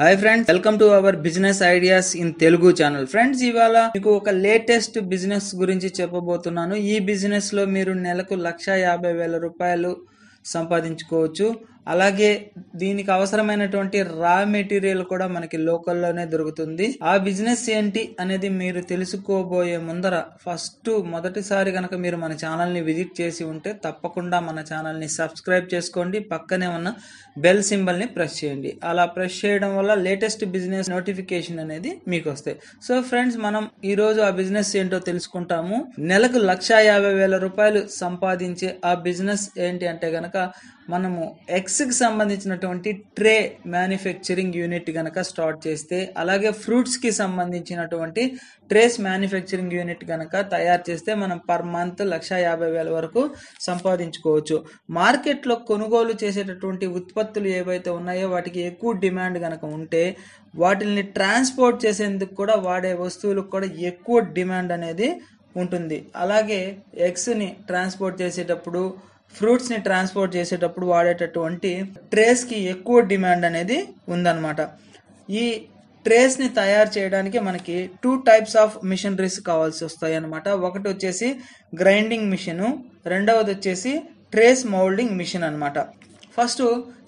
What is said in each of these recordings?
Hi friends welcome to our business ideas in Telugu channel friends ఇవాళ మీకు ఒక latest business గురించి చెప్పబోతున్నాను. ఈ బిజినెస్లో మీరు నెలకు లక్ష యాభై వేల రూపాయలు సంపాదించుకోవచ్చు. అలాగే దీనికి అవసరమైనటువంటి రా మెటీరియల్ కూడా మనకి లోకల్లోనే దొరుకుతుంది. ఆ బిజినెస్ ఏంటి అనేది మీరు తెలుసుకోబోయే ముందర ఫస్ట్ మొదటిసారి కనుక మీరు మన ఛానల్ని విజిట్ చేసి ఉంటే తప్పకుండా మన ఛానల్ని సబ్స్క్రైబ్ చేసుకోండి. పక్కనే ఉన్న బెల్ సింబల్ని ప్రెస్ చేయండి. అలా ప్రెస్ చేయడం వల్ల లేటెస్ట్ బిజినెస్ నోటిఫికేషన్ అనేది మీకు వస్తాయి. సో ఫ్రెండ్స్ మనం ఈ రోజు ఆ బిజినెస్ ఏంటో తెలుసుకుంటాము. నెలకు లక్ష యాభై వేల రూపాయలు సంపాదించే ఆ బిజినెస్ ఏంటి అంటే గనక మనము ఎగ్స్కి సంబంధించినటువంటి ట్రే మ్యానుఫ్యాక్చరింగ్ యూనిట్ కనుక స్టార్ట్ చేస్తే అలాగే ఫ్రూట్స్కి సంబంధించినటువంటి ట్రేస్ మ్యానుఫ్యాక్చరింగ్ యూనిట్ కనుక తయారు చేస్తే మనం పర్ మంత్ లక్ష యాభై వేల వరకు సంపాదించుకోవచ్చు. మార్కెట్లో కొనుగోలు చేసేటటువంటి ఉత్పత్తులు ఏవైతే ఉన్నాయో వాటికి ఎక్కువ డిమాండ్ కనుక ఉంటే వాటిని ట్రాన్స్పోర్ట్ చేసేందుకు కూడా వాడే వస్తువులకు కూడా ఎక్కువ డిమాండ్ అనేది ఉంటుంది. అలాగే ఎగ్స్ని ట్రాన్స్పోర్ట్ చేసేటప్పుడు ఫ్రూట్స్ని ట్రాన్స్పోర్ట్ చేసేటప్పుడు వాడేటటువంటి ట్రేస్కి ఎక్కువ డిమాండ్ అనేది ఉందన్నమాట. ఈ ట్రేస్ని తయారు చేయడానికి మనకి టూ టైప్స్ ఆఫ్ మిషనరీస్ కావాల్సి వస్తాయి అనమాట ఒకటి వచ్చేసి గ్రైండింగ్ మిషను రెండవది వచ్చేసి ట్రేస్ మౌల్డింగ్ మిషన్ అనమాట ఫస్ట్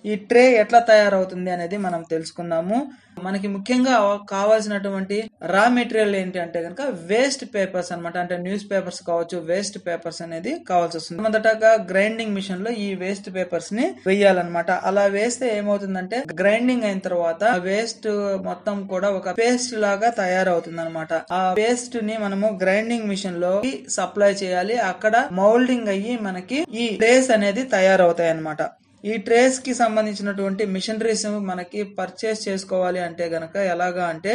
ఈ ట్రే ఎట్లా తయారవుతుంది అనేది మనం తెలుసుకుందాము. మనకి ముఖ్యంగా కావాల్సినటువంటి రా మెటీరియల్ ఏంటి అంటే కనుక వేస్ట్ పేపర్స్ అన్నమాట. అంటే న్యూస్ పేపర్స్ కావచ్చు వేస్ట్ పేపర్స్ అనేది కావాల్సి వస్తుంది. మొదటగా గ్రైండింగ్ మిషన్లో ఈ వేస్ట్ పేపర్స్ని వేయాలన్నమాట. అలా వేస్తే ఏమవుతుందంటే గ్రైండింగ్ అయిన తర్వాత వేస్ట్ మొత్తం కూడా ఒక పేస్ట్ లాగా తయారవుతుంది అనమాట ఆ పేస్ట్ని మనము గ్రైండింగ్ మిషన్లో సప్లై చేయాలి. అక్కడ మౌల్డింగ్ అయ్యి మనకి ఈ ట్రేస్ అనేది తయారవుతాయి అన్నమాట ఈ ట్రేస్కి సంబంధించినటువంటి మిషనరీస్ మనకి పర్చేస్ చేసుకోవాలి అంటే గనక ఎలాగా అంటే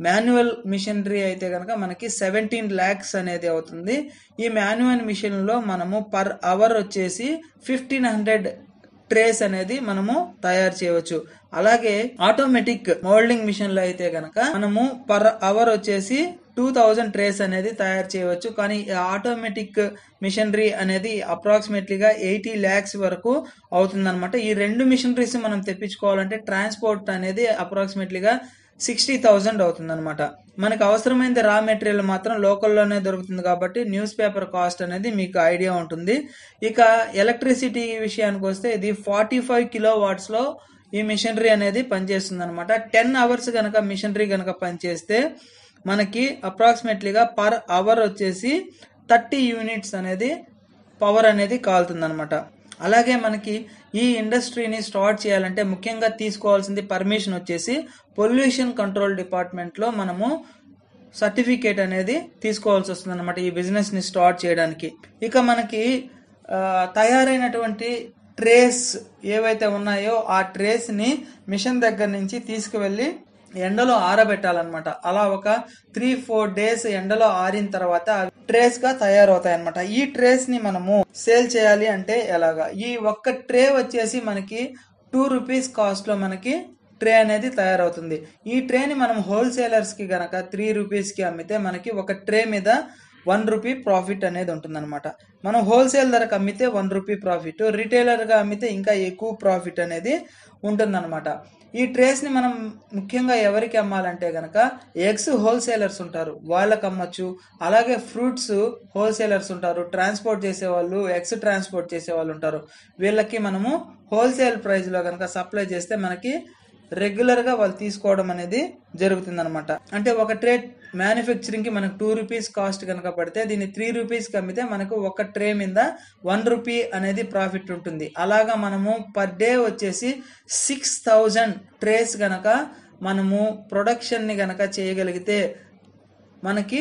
మాన్యువల్ మిషనరీ అయితే గనక మనకి సెవెంటీన్ ల్యాక్స్ అనేది అవుతుంది. ఈ మాన్యువల్ మిషన్లో మనము పర్ అవర్ వచ్చేసి ఫిఫ్టీన్ హండ్రెడ్ ట్రేస్ అనేది మనము తయారు చేయవచ్చు. అలాగే ఆటోమేటిక్ మోల్డింగ్ మిషన్లో అయితే గనక మనము పర్ అవర్ వచ్చేసి టూ థౌజండ్ ట్రేస్ అనేది తయారు చేయవచ్చు. కానీ ఆటోమేటిక్ మిషనరీ అనేది అప్రాక్సిమేట్లీగా ఎయిటీ ల్యాక్స్ వరకు అవుతుందన్నమాట. ఈ రెండు మిషనరీస్ మనం తెప్పించుకోవాలంటే ట్రాన్స్పోర్ట్ అనేది అప్రాక్సిమేట్లీగా సిక్స్టీ థౌజండ్ అవుతుందన్నమాట. మనకు అవసరమైన రా మెటీరియల్ మాత్రం లోకల్లోనే దొరుకుతుంది కాబట్టి న్యూస్ పేపర్ కాస్ట్ అనేది మీకు ఐడియా ఉంటుంది. ఇక ఎలక్ట్రిసిటీ విషయానికి వస్తే ఇది ఫార్టీ ఫైవ్ కిలో వాట్స్లో ఈ మిషనరీ అనేది పనిచేస్తుంది అనమాట టెన్ అవర్స్ కనుక మిషనరీ కనుక పనిచేస్తే మనకి అప్రాక్సిమేట్లీగా పర్ అవర్ వచ్చేసి థర్టీ యూనిట్స్ అనేది పవర్ అనేది కాలుతుంది అనమాట అలాగే మనకి ఈ ఇండస్ట్రీని స్టార్ట్ చేయాలంటే ముఖ్యంగా తీసుకోవాల్సింది పర్మిషన్ వచ్చేసి పొల్యూషన్ కంట్రోల్ డిపార్ట్మెంట్లో మనము సర్టిఫికేట్ అనేది తీసుకోవాల్సి వస్తుంది అనమాట ఈ బిజినెస్ని స్టార్ట్ చేయడానికి. ఇక మనకి తయారైనటువంటి ట్రేస్ ఏవైతే ఉన్నాయో ఆ ట్రేస్ని మిషన్ దగ్గర నుంచి తీసుకువెళ్ళి ఎండలో ఆరబెట్టాలన్నమాట. అలా ఒక త్రీ ఫోర్ డేస్ ఎండలో ఆరిన తర్వాత ట్రేస్గా తయారవుతాయి అనమాట ఈ ట్రేస్ని మనము సేల్ చేయాలి అంటే ఎలాగా? ఈ ఒక్క ట్రే వచ్చేసి మనకి టూ రూపీస్ కాస్ట్లో మనకి ట్రే అనేది తయారవుతుంది. ఈ ట్రేని మనం హోల్సేలర్స్కి గనక త్రీ రూపీస్కి అమ్మితే మనకి ఒక ట్రే మీద వన్ రూపీ ప్రాఫిట్ అనేది ఉంటుందన్నమాట. మనం హోల్సేల్ ధరకు అమ్మితే వన్ రూపీ ప్రాఫిట్. రిటైలర్గా అమ్మితే ఇంకా ఎక్కువ ప్రాఫిట్ అనేది ఉంటుందన్నమాట. ఈ ట్రేస్ని మనం ముఖ్యంగా ఎవరికి అమ్మాలంటే గనక ఎగ్స్ హోల్సేలర్స్ ఉంటారు. వాళ్ళకి అమ్మచ్చు. అలాగే ఫ్రూట్స్ హోల్సేలర్స్ ఉంటారు. ట్రాన్స్పోర్ట్ చేసే వాళ్ళు ఎగ్స్ ట్రాన్స్పోర్ట్ చేసే వాళ్ళు ఉంటారు. వీళ్ళకి మనము హోల్సేల్ ప్రైస్లో కనుక సప్లై చేస్తే మనకి రెగ్యులర్గా వాళ్ళు తీసుకోవడం అనేది జరుగుతుంది అనమాట అంటే ఒక ట్రే మ్యానుఫ్యాక్చరింగ్కి మనకు టూ రూపీస్ కాస్ట్ కనుక పడితే దీన్ని త్రీ రూపీస్కి అమ్మితే మనకు ఒక ట్రే మీద వన్ రూపీ అనేది ప్రాఫిట్ ఉంటుంది. అలాగా మనము పర్ డే వచ్చేసి సిక్స్ థౌజండ్ ట్రేస్ గనక మనము ప్రొడక్షన్ని గనక చేయగలిగితే మనకి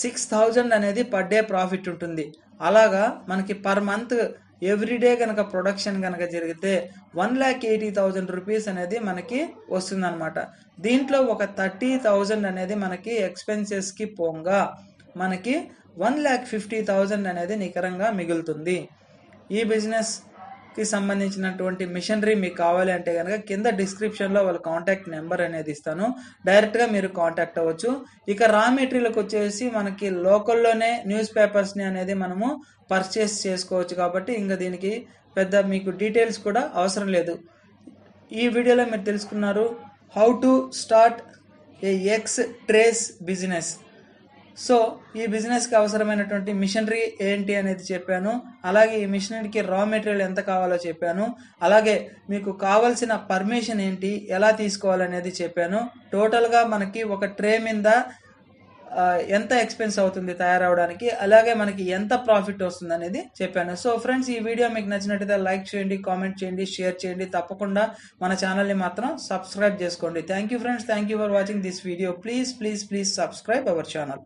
సిక్స్ థౌజండ్ అనేది పర్ డే ప్రాఫిట్ ఉంటుంది. అలాగా మనకి పర్ మంత్ ఎవ్రీడే కనుక ప్రొడక్షన్ కనుక జరిగితే one lakh eighty thousand rupees అనేది మనకి వస్తుందన్నమాట. దీంట్లో ఒక థర్టీ థౌజండ్ అనేది మనకి ఎక్స్పెన్సెస్కి పోగా మనకి వన్ ల్యాక్ ఫిఫ్టీ థౌజండ్ అనేది నికరంగా మిగులుతుంది. ఈ బిజినెస్ కి సంబంధించినటువంటి మిషనరీ మీకు కావాలి అంటే కనుక కింద డిస్క్రిప్షన్లో వాళ్ళ కాంటాక్ట్ నెంబర్ అనేది ఇస్తాను. డైరెక్ట్గా మీరు కాంటాక్ట్ అవ్వచ్చు. ఇక రా మెటీరియల్కి వచ్చేసి మనకి లోకల్లోనే న్యూస్ పేపర్స్ని అనేది మనము పర్చేస్ చేసుకోవచ్చు కాబట్టి ఇంకా దీనికి పెద్ద మీకు డీటెయిల్స్ కూడా అవసరం లేదు. ఈ వీడియోలో మీరు తెలుసుకున్నారు how to start a eggs trays business so ఈ బిజినెస్కి అవసరమైనటువంటి మిషనరీ ఏంటి అనేది చెప్పాను. అలాగే ఈ మిషనరీకి రా మెటీరియల్ ఎంత కావాలో చెప్పాను. అలాగే మీకు కావాల్సిన పర్మిషన్ ఏంటి ఎలా తీసుకోవాలనేది చెప్పాను. టోటల్గా మనకి ఒక ట్రే మీద ఎంత ఎక్స్పెన్స్ అవుతుంది తయారవడానికి అలాగే మనకి ఎంత ప్రాఫిట్ వస్తుంది అనేది చెప్పాను. సో ఫ్రెండ్స్ ఈ వీడియో మీకు నచ్చినట్టయితే లైక్ చేయండి కామెంట్ చేయండి షేర్ చేయండి. తప్పకుండా మన ఛానల్ని మాత్రం సబ్స్క్రైబ్ చేసుకోండి. Thank you friends thank you for watching this video. Please please please subscribe our channel.